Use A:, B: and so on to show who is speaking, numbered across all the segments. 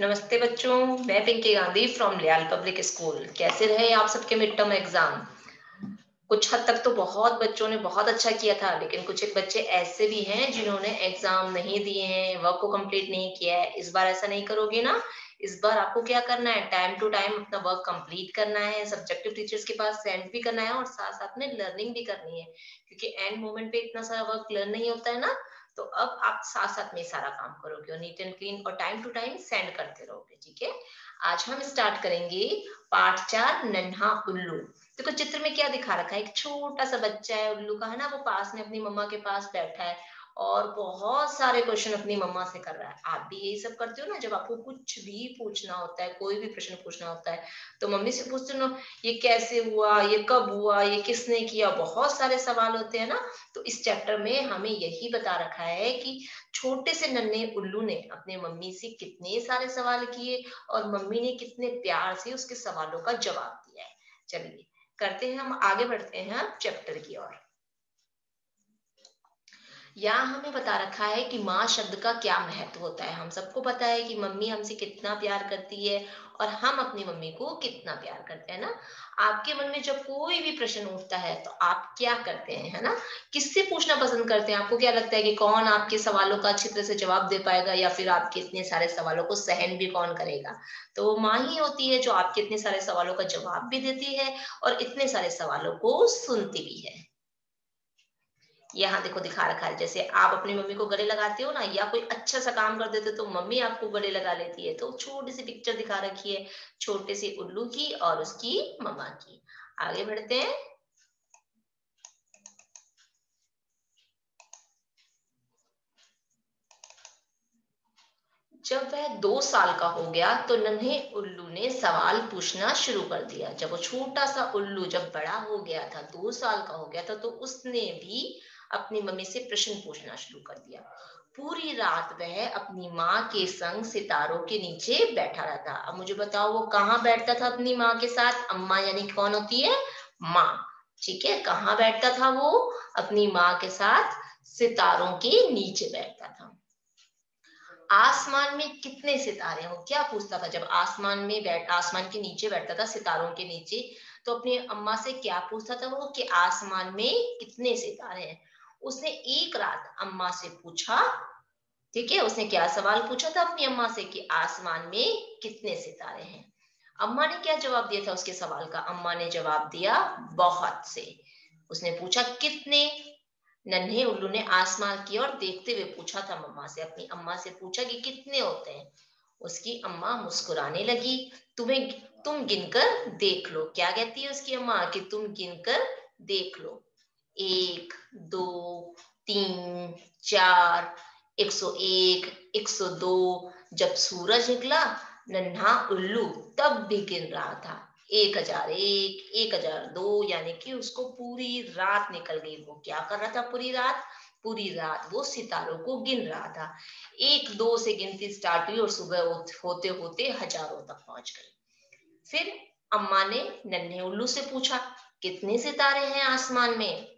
A: नमस्ते बच्चों, मैं पिंकी गांधी फ्रॉम लियाल पब्लिक स्कूल कैसे रहे आप सबके मिड टर्म एग्ज़ाम कुछ हद तक तो बहुत बच्चों ने बहुत अच्छा किया था, लेकिन कुछ एक बच्चे ऐसे भी हैं जिन्होंने एग्ज़ाम नहीं दिए हैं वर्क को कंप्लीट नहीं किया है। इस बार ऐसा नहीं करोगे ना? इस बार आपको क्या करना है? टाइम टू टाइम अपना वर्क कंप्लीट करना है सब्जेक्टिव टीचर्स के पास सेंड भी करना है और साथ साथ में लर्निंग भी करनी है। क्योंकि एंड मोमेंट पे इतना सारा वर्क लर्न नहीं होता है ना तो अब आप साथ साथ में सारा काम करोगे और नीट एंड क्लीन और टाइम टू टाइम सेंड करते रहोगे, ठीक है? आज हम स्टार्ट करेंगे पार्ट चार, नन्हा उल्लू। देखो तो चित्र में क्या दिखा रखा है? एक छोटा सा बच्चा है उल्लू का, है ना? वो पास में अपनी मम्मा के पास बैठा है। और बहुत सारे क्वेश्चन अपनी मम्मा से कर रहा है। आप भी यही सब करते हो ना? जब आपको कुछ भी पूछना होता है, कोई भी प्रश्न पूछना होता है तो मम्मी से पूछते हो ये कैसे हुआ? ये कब हुआ? ये किसने किया? बहुत सारे सवाल होते हैं ना? तो इस चैप्टर में हमें यही बता रखा है कि छोटे से नन्हे उल्लू ने अपने मम्मी से कितने सारे सवाल किए और मम्मी ने कितने प्यार से उसके सवालों का जवाब दिया है। चलिए, करते हैं, हम आगे बढ़ते हैं चैप्टर की ओर। यहाँ हमें बता रखा है कि माँ शब्द का क्या महत्व होता है? हम सबको पता है कि मम्मी हमसे कितना प्यार करती है और हम अपनी मम्मी को कितना प्यार करते हैं ना? आपके मन में जब कोई भी प्रश्न उठता है तो आप क्या करते हैं, है ना? किससे पूछना पसंद करते हैं? आपको क्या लगता है कि कौन आपके सवालों का अच्छी तरह से जवाब दे पाएगा या फिर आपके इतने सारे सवालों को सहन भी कौन करेगा? तो वो माँ ही होती है जो आपके इतने सारे सवालों का जवाब भी देती है और इतने सारे सवालों को सुनती भी है। यहाँ देखो, दिखा रखा है। जैसे आप अपनी मम्मी को गले लगाते हो ना, या कोई अच्छा सा काम कर देते हो तो मम्मी आपको गले लगा लेती है। तो छोटी सी पिक्चर दिखा रखी है, छोटे से उल्लू की और उसकी मम्मा की। आगे बढ़ते हैं। जब वह दो साल का हो गया तो नन्हे उल्लू ने सवाल पूछना शुरू कर दिया। जब वो छोटा सा उल्लू जब बड़ा हो गया था, दो साल का हो गया था तो उसने भी अपनी मम्मी से प्रश्न पूछना शुरू कर दिया। पूरी रात वह अपनी माँ के संग सितारों के नीचे बैठा रहता। अब मुझे बताओ, वो कहाँ बैठता था अपनी माँ के साथ? अम्मा यानी कौन होती है? माँ। ठीक है, कहाँ बैठता था वो? अपनी माँ के साथ सितारों के नीचे बैठता था। आसमान में कितने सितारे हो? क्या पूछता था जब आसमान में बैठ, आसमान के नीचे बैठता था, सितारों के नीचे? तो अपनी अम्मा से क्या पूछता था वो कि आसमान में कितने सितारे हैं? उसने एक रात अम्मा से पूछा, ठीक है, उसने क्या सवाल पूछा था अपनी अम्मा से कि आसमान में कितने सितारे हैं? अम्मा ने क्या जवाब दिया था उसके सवाल का? अम्मा ने जवाब दिया, बहुत से। उसने पूछा, कितने? नन्हे उल्लू ने आसमान की ओर देखते हुए पूछा था मम्मा से, अपनी अम्मा से पूछा कि कितने होते हैं? उसकी अम्मा मुस्कुराने लगी, तुम्हें तुम गिनकर देख लो। क्या कहती है उसकी अम्मा? कि तुम गिनकर देख लो। एक, दो, तीन, चार, एक सौ एक एक सौ दो। जब सूरज निकला, नन्हा उल्लू तब भी गिन रहा था। एक हज़ार एक एक हज़ार दो, यानी कि उसको पूरी रात निकल गई। वो क्या कर रहा था पूरी रात? पूरी रात वो सितारों को गिन रहा था। एक, दो से गिनती स्टार्ट हुई और सुबह होते होते हज़ारों तक पहुँच गई। फिर अम्मा ने नन्हे उल्लू से पूछा, कितने सितारे हैं आसमान में?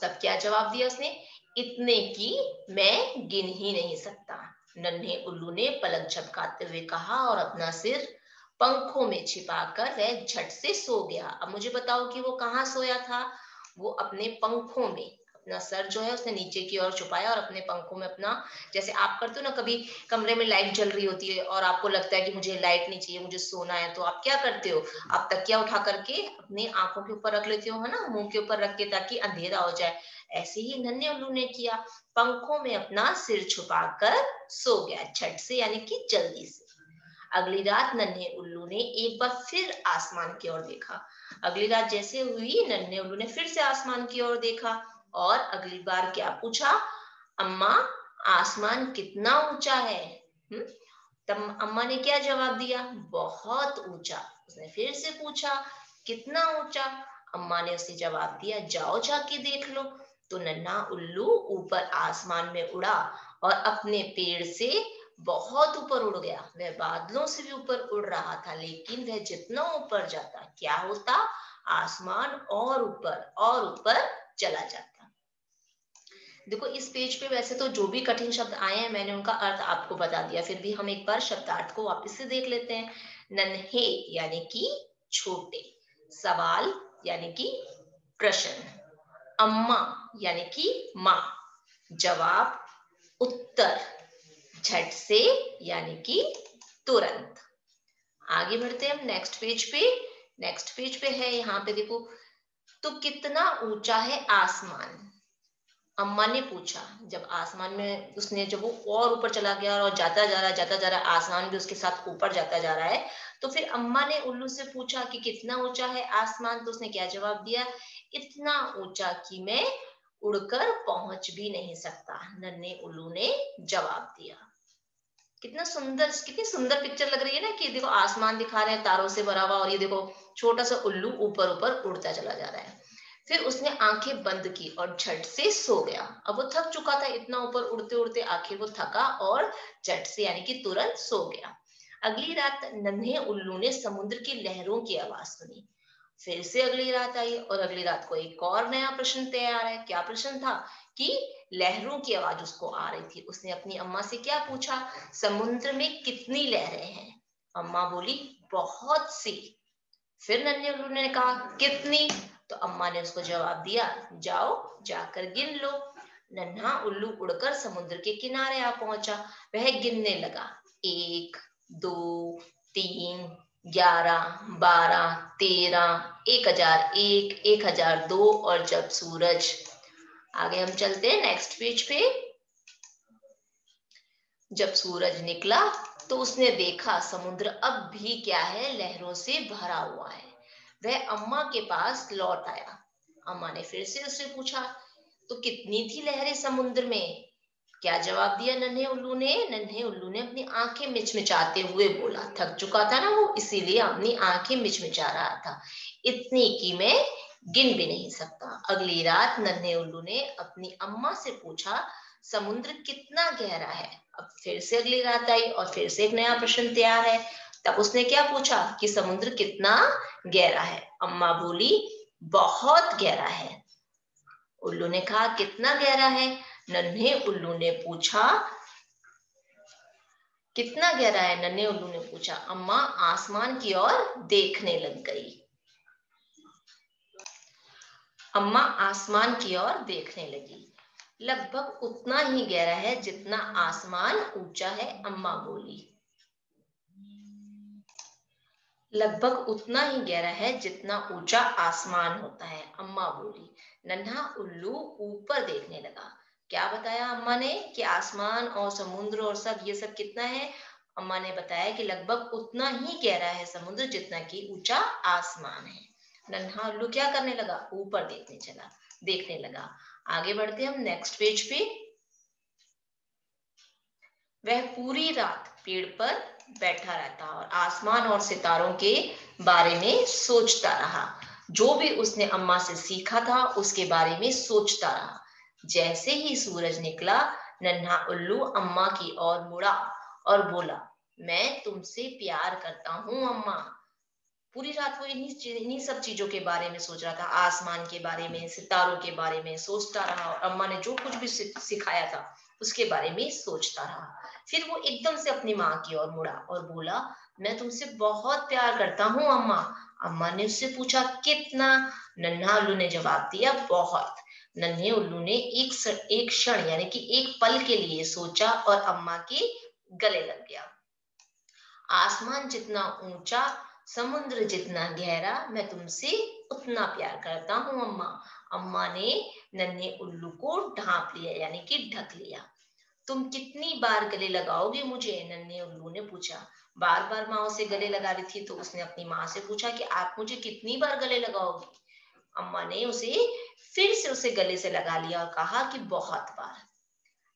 A: तब क्या जवाब दिया उसने? इतने की मैं गिन ही नहीं सकता। नन्हे उल्लू ने पलक झपकाते हुए कहा और अपना सिर पंखों में छिपाकर वह झट से सो गया। अब मुझे बताओ कि वो कहाँ सोया था? वो अपने पंखों में। अपना सर जो है उसने नीचे की ओर छुपाया और अपने पंखों में अपना, जैसे आप करते हो ना, कभी कमरे में लाइट जल रही होती है और आपको लगता है कि मुझे लाइट नहीं चाहिए, मुझे सोना है तो आप क्या करते हो? आप तकिया उठा करके अपनी आँखों के ऊपर रख लेते हो, है ना? मुँह के ऊपर रख के ताकि अंधेरा हो जाए। ऐसे ही नन्हे उल्लू ने किया। पंखों में अपना सिर छुपाकर सो गया छठ से, यानी कि जल्दी से। अगली रात नन्हे उल्लू ने एक बार फिर आसमान की ओर देखा। अगली रात जैसे हुई, नन्हे उल्लू ने फिर से आसमान की ओर देखा। और अगली बार क्या पूछा? अम्मा, आसमान कितना ऊँचा है? हम्म? तब अम्मा ने क्या जवाब दिया? बहुत ऊँचा। उसने फिर से पूछा, कितना ऊँचा? अम्मा ने उसे जवाब दिया, जाओ जाके देख लो। तो नन्हा उल्लू ऊपर आसमान में उड़ा और अपने पेड़ से बहुत ऊपर उड़ गया। वह बादलों से भी ऊपर उड़ रहा था, लेकिन वह जितना ऊपर जाता, क्या होता? आसमान और ऊपर और ऊपर चला जाता। देखो, इस पेज पे वैसे तो जो भी कठिन शब्द आए हैं, मैंने उनका अर्थ आपको बता दिया। फिर भी हम एक बार शब्दार्थ को वापस से देख लेते हैं। नन्हे, यानी कि छोटे। सवाल, यानी कि प्रश्न। अम्मा, यानी कि माँ। जवाब, उत्तर। झट से, यानी कि तुरंत। आगे बढ़ते हैं हम नेक्स्ट पेज पे। नेक्स्ट पेज पे है यहाँ पे देखो तो कितना ऊँचा है आसमान? अम्मा ने पूछा, जब आसमान में उसने जब वो और ऊपर चला गया और जाता जा रहा, जाता जा रहा, आसमान भी उसके साथ ऊपर जाता जा रहा है तो फिर अम्मा ने उल्लू से पूछा कि कितना ऊँचा है आसमान? तो उसने क्या जवाब दिया, इतना ऊँचा कि मैं उड़कर पहुँच भी नहीं सकता, नन्हे उल्लू ने जवाब दिया। कितना सुंदर, कितनी सुंदर पिक्चर लग रही है ना कि देखो आसमान दिखा रहे हैं, तारों से भरा हुआ और ये देखो, छोटा सा उल्लू ऊपर ऊपर उड़ता चला जा रहा है। फिर उसने आँखें बंद की और झट से सो गया। अब वो थक चुका था, इतना ऊपर उड़ते उड़ते आखिर वो थका और झट से यानी कि तुरंत सो गया। अगली रात नन्हे उल्लू ने समुद्र की लहरों की आवाज़ सुनी। फिर से अगली रात आई और अगली रात को एक और नया प्रश्न तैयार है। क्या प्रश्न था कि लहरों की आवाज़ उसको आ रही थी? उसने अपनी अम्मा से क्या पूछा? समुद्र में कितनी लहरें हैं? अम्मा बोली, बहुत सी। फिर नन्हे उल्लू ने कहा, कितनी? तो अम्मा ने उसको जवाब दिया, जाओ, जाकर गिन लो। नन्हा उल्लू उड़कर समुद्र के किनारे आ पहुँचा। वह गिनने लगा। एक, दो, तीन, ग्यारह, बारह, तेरह, एक हज़ार एक एक हज़ार दो और जब सूरज। आगे हम चलते हैं नेक्स्ट पेज पे। जब सूरज निकला तो उसने देखा समुद्र अब भी क्या है, लहरों से भरा हुआ है। वह अम्मा के पास लौट आया। अम्मा ने फिर से उससे पूछा तो कितनी थी लहरें समुद्र में? क्या जवाब दिया नन्हे उल्लू ने? नन्हे उल्लू ने अपनी आँखें मिचमिचाते हुए बोला, थक चुका था ना वो, इसीलिए अपनी आँखें मिचमिचा रहा था। इतनी की मैं गिन भी नहीं सकता। अगली रात नन्हे उल्लू ने अपनी अम्मा से पूछा, समुद्र कितना गहरा है? अब फिर से अगली रात आई और फिर से एक नया प्रश्न तैयार है। तब उसने क्या पूछा कि समुद्र कितना गहरा है? अम्मा बोली, बहुत गहरा है। उल्लू ने कहा, कितना गहरा है? नन्हे उल्लू ने पूछा, कितना गहरा है? नन्हे उल्लू ने पूछा, अम्मा आसमान की ओर देखने लग गई। अम्मा आसमान की ओर देखने लगी। लगभग उतना ही गहरा है जितना आसमान ऊँचा है, अम्मा बोली। लगभग उतना ही गहरा है जितना ऊँचा आसमान होता है। अम्मा बोली, नन्हा उल्लू ऊपर देखने लगा। क्या बताया अम्मा ने कि आसमान और समुद्र और सब, ये सब कितना है? अम्मा ने बताया कि लगभग उतना ही गहरा है समुद्र जितना कि ऊँचा आसमान है। नन्हा उल्लू क्या करने लगा? ऊपर देखने चला, देखने लगा। आगे बढ़ते हम नेक्स्ट पेज पे। वह पूरी रात पेड़ पर बैठा रहता और आसमान और सितारों के बारे में सोचता रहा। जो भी उसने अम्मा से सीखा था, उसके बारे में सोचता रहा। जैसे ही सूरज निकला, नन्हा उल्लू अम्मा की ओर मुड़ा और बोला, मैं तुमसे प्यार करता हूँ अम्मा। पूरी रात वो इन्हीं इन्हीं सब चीज़ों के बारे में सोच रहा था। आसमान के बारे में, सितारों के बारे में सोचता रहा और अम्मा ने जो कुछ भी सिखाया था उसके बारे में सोचता रहा। फिर वो एकदम से अपनी माँ की ओर मुड़ा और बोला, मैं तुमसे बहुत प्यार करता हूँ, अम्मा। अम्मा ने उससे पूछा, कितना? नन्हा उल्लू ने जवाब दिया, बहुत। नन्हे उल्लू ने एक एक क्षण, यानी कि एक पल के लिए सोचा और अम्मा के गले लग गया। आसमान जितना ऊँचा, समुद्र जितना गहरा, मैं तुमसे उतना प्यार करता हूँ, अम्मा। अम्मा ने नन्हे उल्लू को ढांप लिया, यानी कि ढक लिया। तुम कितनी बार गले लगाओगे? मुझे नन्हे उल्लू ने पूछा। बार बार माँ उसे गले लगा रही थी तो उसने अपनी माँ से पूछा कि आप मुझे कितनी बार गले लगाओगी? अम्मा ने उसे फिर से उसे गले से लगा लिया और कहा कि बहुत बार।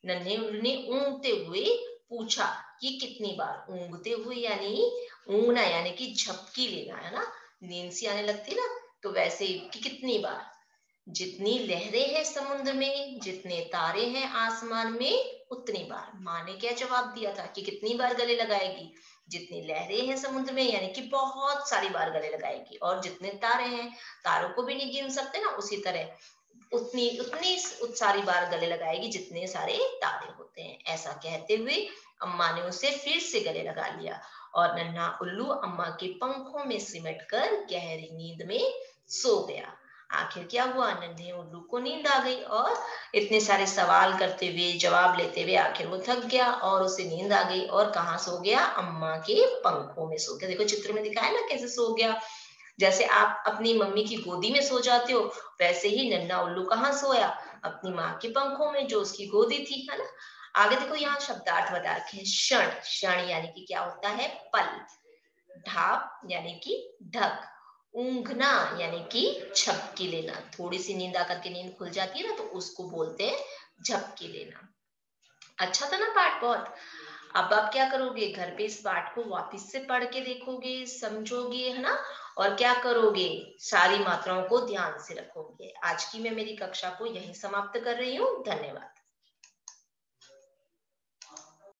A: नन्हे उल्लू ने ऊंगते हुए पूछा कि कितनी बार? ऊंगते हुए यानी ऊंगना यानी कि झपकी लेना, है ना? नींद सी आने लगती ना? तो वैसे कि कितनी बार? जितनी लहरें हैं समुद्र में, जितने तारे हैं आसमान में, उतनी बार। माँ ने क्या जवाब दिया था कि कितनी बार गले लगाएगी? जितनी लहरें हैं समुद्र में, यानी कि बहुत सारी बार गले लगाएगी। और जितने तारे हैं, तारों को भी नहीं गिन सकते ना, उसी तरह। उतनी उतनी सारी बार गले लगाएगी जितने सारे तारे होते हैं। ऐसा कहते हुए अम्मा ने उसे फिर से गले लगा लिया और नन्हा उल्लू अम्मा के पंखों में सिमट कर गहरी नींद में सो गया। आखिर क्या हुआ? नन्हे उल्लू को नींद आ गई और इतने सारे सवाल करते हुए, जवाब लेते हुए आखिर वो थक गया और उसे नींद आ गई और कहा सो गया? अम्मा के पंखों में सो गया। देखो चित्र में दिखाया ना कैसे सो गया। जैसे आप अपनी मम्मी की गोदी में सो जाते हो, वैसे ही नन्ना उल्लू कहाँ सोया? अपनी माँ के पंखों में जो उसकी गोदी थी, है ना? आगे देखो यहाँ शब्दार्थ बता रखे क्षण क्षण यानी कि क्या होता है? पल। ढाप यानी कि ढक। ऊंघना, यानी कि झपकी लेना। थोड़ी सी नींद आकर के नींद खुल जाती है ना तो उसको बोलते हैं झपकी लेना। अच्छा था ना पाठ बहुत। अब आप क्या करोगे? घर पे इस पाठ को वापस से पढ़ के देखोगे, समझोगे, है ना? और क्या करोगे? सारी मात्राओं को ध्यान से रखोगे। आज की मैं मेरी कक्षा को यही समाप्त कर रही हूँ। धन्यवाद।